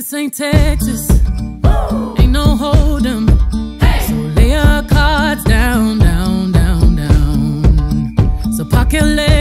This ain't Texas. Ooh. Ain't no hold 'em. Hey. So lay your cards down, down, down, down. So pocket legs.